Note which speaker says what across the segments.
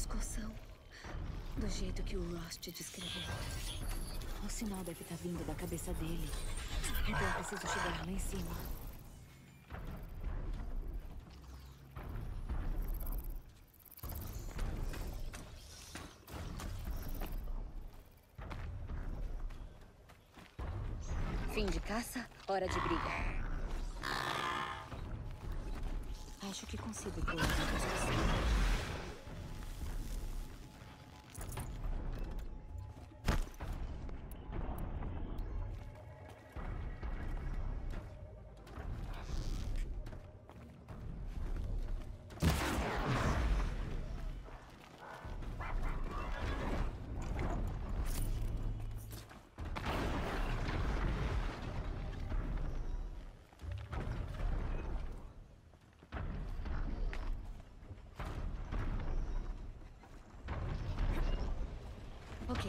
Speaker 1: pescoção. Do jeito que o Rost descreveu.
Speaker 2: O sinal deve estar vindo da cabeça dele. Então eu preciso chegar lá em cima.
Speaker 1: Fim de caça, hora de briga.
Speaker 2: Acho que consigo pular
Speaker 1: Ok,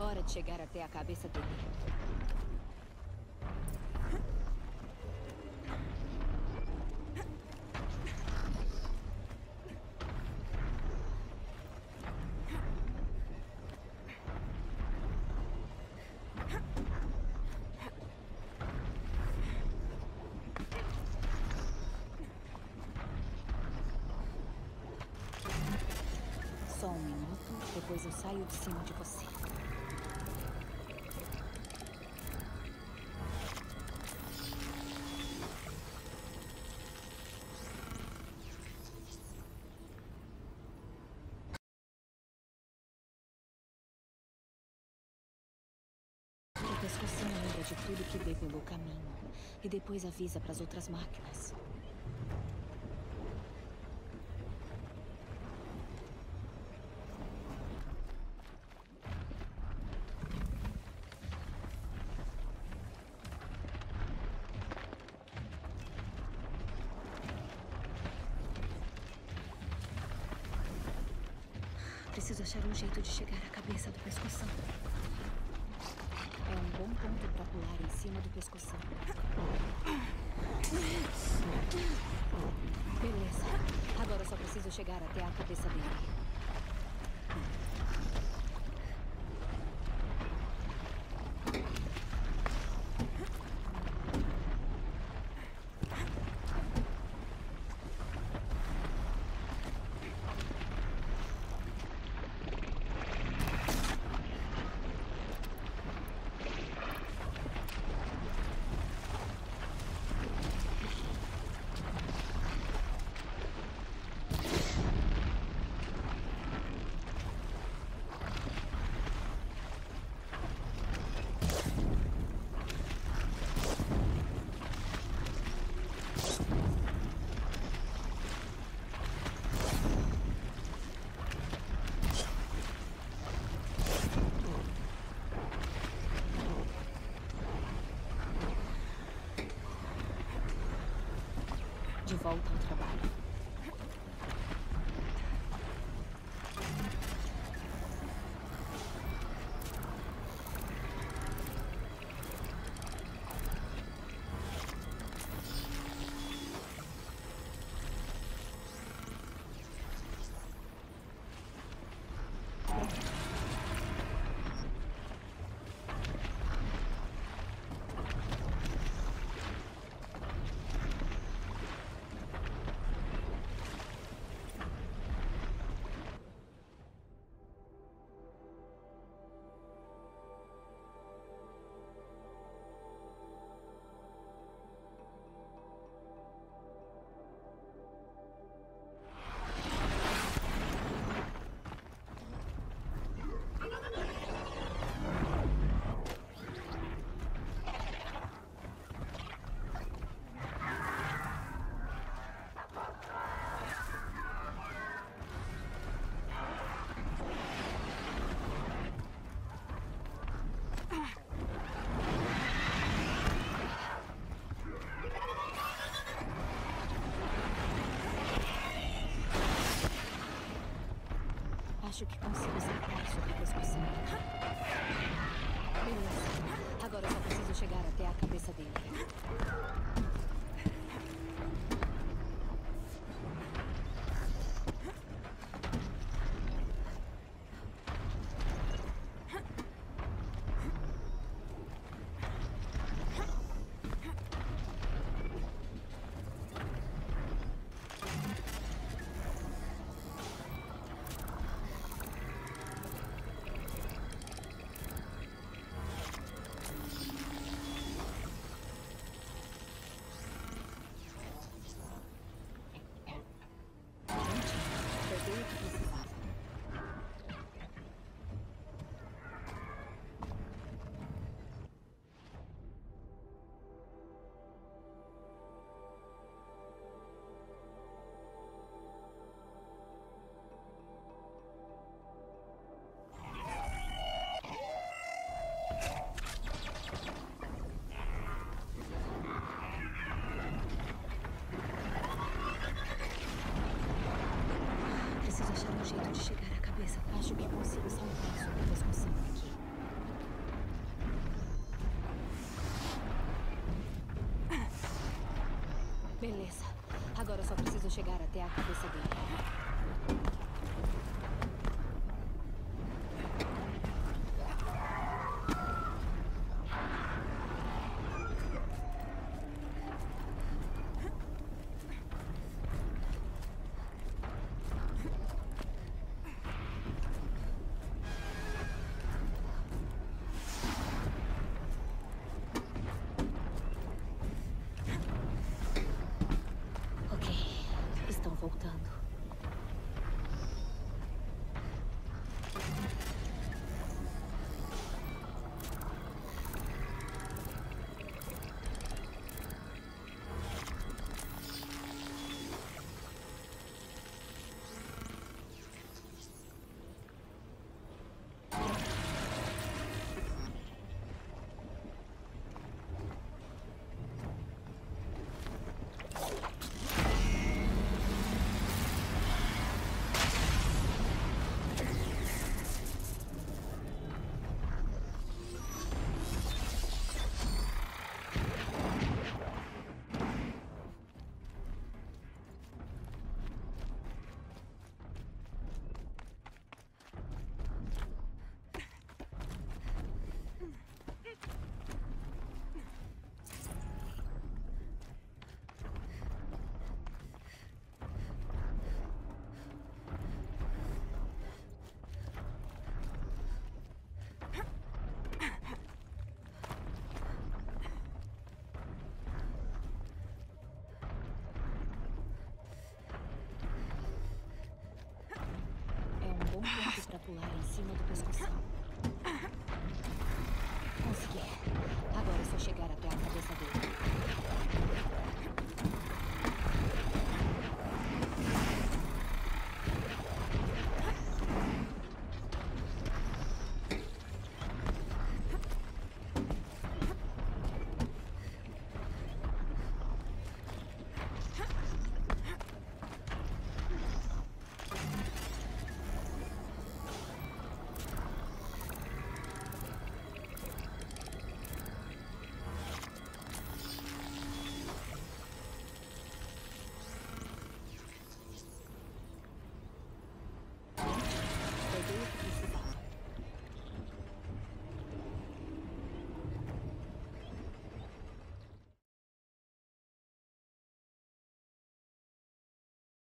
Speaker 1: hora de chegar até a cabeça dele.
Speaker 2: Só um minuto, depois eu saio de cima de você. O pescoção lembra de tudo que vê pelo caminho e depois avisa para as outras máquinas.
Speaker 1: Preciso achar um jeito de chegar à cabeça do pescoção.
Speaker 2: É um bom ponto para pular em cima do pescoção.
Speaker 1: Beleza. Agora só preciso chegar até a cabeça dele.
Speaker 2: De volta ao trabalho. Acho que consigo saltar sobre o pescoção.
Speaker 1: Beleza. Agora eu só preciso chegar até a cabeça dele. Beleza. Agora só preciso chegar até a cabeça dele.
Speaker 2: Pular em cima do pescoção.
Speaker 1: Consegui. Agora é só chegar até a cabeça dele.